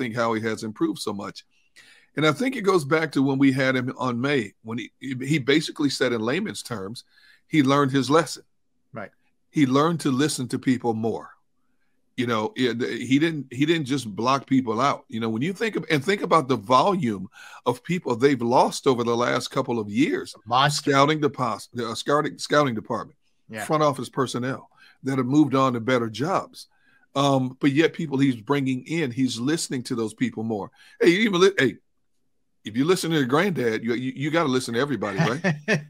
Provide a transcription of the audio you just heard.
think how he has improved so much. And I think it goes back to when we had him on May, when he he basically said in layman's terms, he learned his lesson. Right. He learned to listen to people more. You know, he didn't he didn't just block people out. You know, when you think of and think about the volume of people they've lost over the last couple of years, Monster. scouting deposit, uh, scouting scouting department, Yeah. front office personnel that have moved on to better jobs. Um, but yet people he's bringing in, he's listening to those people more. Hey, even hey, if you listen to your granddad, you you, you got to listen to everybody, right?